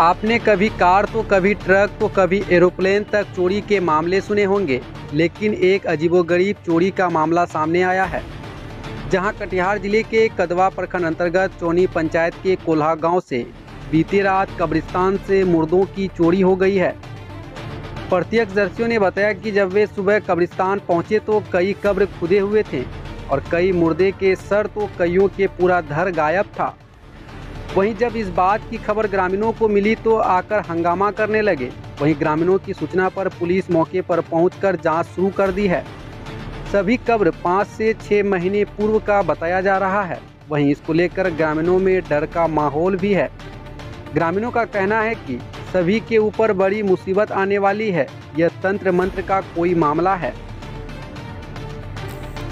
आपने कभी कार तो कभी ट्रक तो कभी एरोप्लेन तक चोरी के मामले सुने होंगे, लेकिन एक अजीबोगरीब चोरी का मामला सामने आया है। जहाँ कटिहार ज़िले के कदवा प्रखंड अंतर्गत चौनी पंचायत के कोल्हा गाँव से बीती रात कब्रिस्तान से मुर्दों की चोरी हो गई है। प्रत्यक्षदर्शियों ने बताया कि जब वे सुबह कब्रिस्तान पहुँचे तो कई कब्र खुदे हुए थे और कई मुर्दे के सर तो कईयों के पूरा धर गायब था। वहीं जब इस बात की खबर ग्रामीणों को मिली तो आकर हंगामा करने लगे। वहीं ग्रामीणों की सूचना पर पुलिस मौके पर पहुंचकर जाँच शुरू कर दी है। सभी कब्र पाँच से छः महीने पूर्व का बताया जा रहा है। वहीं इसको लेकर ग्रामीणों में डर का माहौल भी है। ग्रामीणों का कहना है कि सभी के ऊपर बड़ी मुसीबत आने वाली है। यह तंत्र मंत्र का कोई मामला है।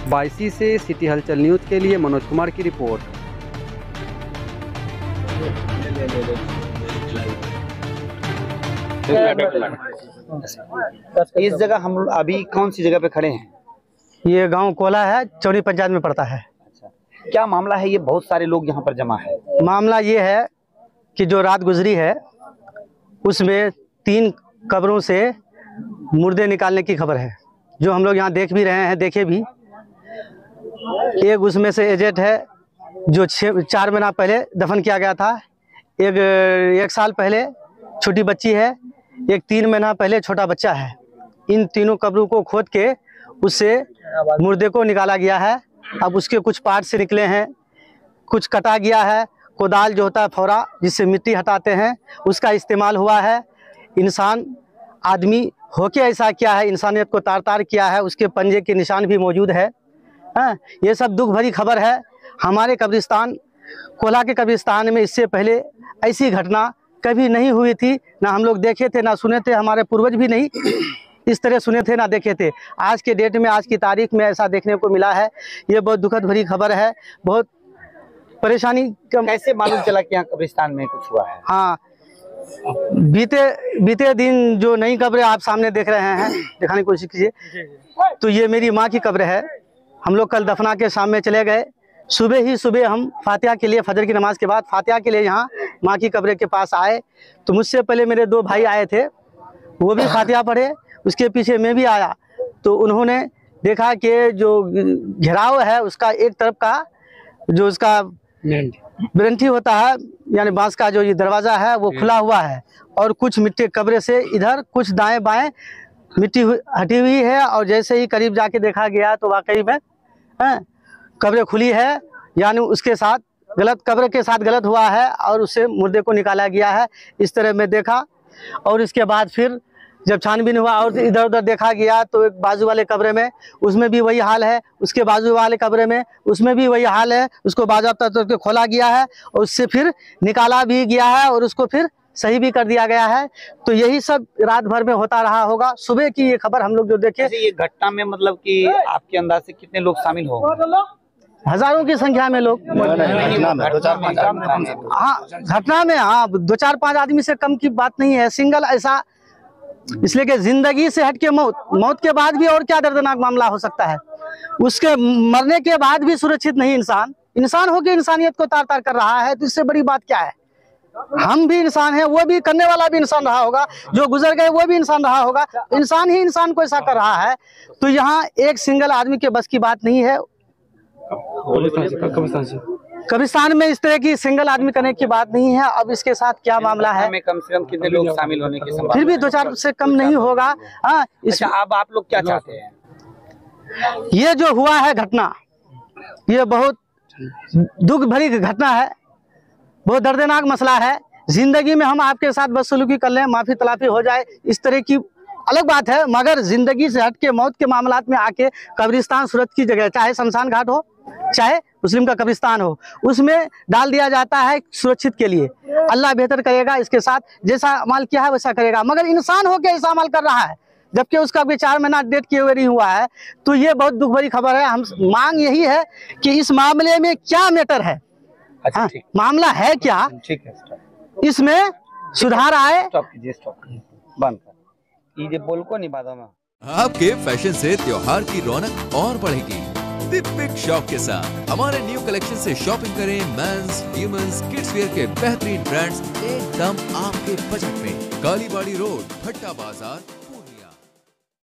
बाईसी से सिटी हलचल न्यूज़ के लिए मनोज कुमार की रिपोर्ट। इस जगह हम अभी कौन सी जगह पे खड़े हैं? ये गाँव कोला है चौरी पंचायत में पड़ता है। अच्छा। क्या मामला है ये? बहुत सारे लोग यहाँ पर जमा है। मामला ये है कि जो रात गुजरी है उसमें तीन कब्रों से मुर्दे निकालने की खबर है। जो हम लोग यहाँ देख भी रहे हैं देखे भी। एक उसमें से एजेंट है जो छः चार महीना पहले दफन किया गया था, एक एक साल पहले छोटी बच्ची है, एक तीन महीना पहले छोटा बच्चा है। इन तीनों कब्रों को खोद के उससे मुर्दे को निकाला गया है। अब उसके कुछ पार्ट से निकले हैं, कुछ कटा गया है, कोदाल जो होता है फौरा, जिससे मिट्टी हटाते हैं, उसका इस्तेमाल हुआ है। इंसान, आदमी होके ऐसा किया है, इंसानियत को तार तार किया है, उसके पंजे के निशान भी मौजूद है। हाँ ये सब दुख भरी खबर है हमारे कब्रिस्तान कोला के कब्रिस्तान में इससे पहले ऐसी घटना कभी नहीं हुई थी। ना हम लोग देखे थे ना सुने थे हमारे पूर्वज भी नहीं इस तरह सुने थे ना देखे थे। आज के डेट में आज की तारीख में ऐसा देखने को मिला है। ये बहुत दुखद भरी खबर है बहुत परेशानी कम कैसे मालूम चला कि यहाँ कब्रिस्तान में कुछ हुआ है? हाँ। बीते बीते दिन जो नई कब्रें आप सामने देख रहे हैं दिखाने की कोशिश कीजिए। तो ये मेरी माँ की कब्र है। हम लोग कल दफना के सामने चले गए। सुबह ही सुबह हम फातिहा के लिए फजर की नमाज़ के बाद फातिहा के लिए यहाँ माँ की कब्र के पास आए। तो मुझसे पहले मेरे दो भाई आए थे वो भी फातिहा पढ़े उसके पीछे मैं भी आया। तो उन्होंने देखा कि जो घेराव है उसका एक तरफ़ का जो उसका ब्रंठी होता है यानी बाँस का जो ये दरवाज़ा है वो खुला हुआ है और कुछ मिट्टी कब्रे से इधर कुछ दाएँ बाएँ मिट्टी हु- हटी हुई है और जैसे ही करीब जाके देखा गया तो वाकई में हैं, कब्र खुली है यानी उसके साथ गलत कब्र के साथ गलत हुआ है और उससे मुर्दे को निकाला गया है। इस तरह में देखा और इसके बाद फिर जब छानबीन हुआ और इधर उधर देखा गया तो एक बाजू वाले कमरे में उसमें भी वही हाल है। उसके बाजू वाले कमरे में उसमें भी वही हाल है। उसको बाजाबता तौर पे खोला गया है और उससे फिर निकाला भी गया है और उसको फिर सही भी कर दिया गया है। तो यही सब रात भर में होता रहा होगा। सुबह की ये खबर हम लोग जो देखे ये घटना में मतलब कि आपके अंदाज से कितने लोग शामिल हो हज़ारों की संख्या में लोग। हाँ घटना में। हाँ दो चार पाँच आदमी से कम की बात नहीं है। सिंगल ऐसा इसलिए कि ज़िंदगी से हट के मौत मौत के बाद भी और क्या दर्दनाक मामला हो सकता है? उसके मरने के बाद भी सुरक्षित नहीं इंसान। इंसान होकर इंसानियत को तार तार कर रहा है तो इससे बड़ी बात क्या है? हम भी इंसान हैं वो भी करने वाला भी इंसान रहा होगा जो गुजर गए वो भी इंसान रहा होगा। इंसान ही इंसान को ऐसा कर रहा है। तो यहाँ एक सिंगल आदमी के बस की बात नहीं है कब्रिस्तान में इस तरह की सिंगल आदमी करने की बात नहीं है। अब इसके साथ क्या मामला है? में कम से कम कितने लोग शामिल होने की संभावना फिर भी दो चार से कम नहीं होगा। हाँ इस अच्छा अब आप लोग क्या चाहते हैं? ये जो हुआ है घटना ये बहुत दुख भरी घटना है। बहुत दर्दनाक मसला है। ज़िंदगी में हम आपके साथ बदसलूकी कर लें माफ़ी तलाफी हो जाए इस तरह की अलग बात है। मगर ज़िंदगी से हट के मौत के मामला में आके कब्रिस्तान सूरत की जगह चाहे शमशान घाट हो चाहे मुस्लिम का कब्रिस्तान हो उसमें डाल दिया जाता है सुरक्षित के लिए। अल्लाह बेहतर करेगा इसके साथ जैसा अमल किया है वैसा करेगा। मगर इंसान होकर ऐसा अमल कर रहा है जबकि उसका अभी चार महीना डेट किए हुए नहीं हुआ है तो ये बहुत दुख भरी खबर है। हम मांग यही है कि इस मामले में क्या मैटर है? अच्छा हाँ, मामला है क्या? ठीक है इसमें सुधार आए। स्टॉप कीजिए स्टॉप बंद कर। ये बोल को नहीं बाधा आपके फ़ैशन से त्योहार की रौनक और बढ़ेगी। द बिग शॉप के साथ। हमारे न्यू कलेक्शन से शॉपिंग करें मेंस ह्यूमंस किड्स वेयर के बेहतरीन ब्रांड्स एकदम आपके बजट में। कालीबाड़ी रोड भट्टा बाज़ार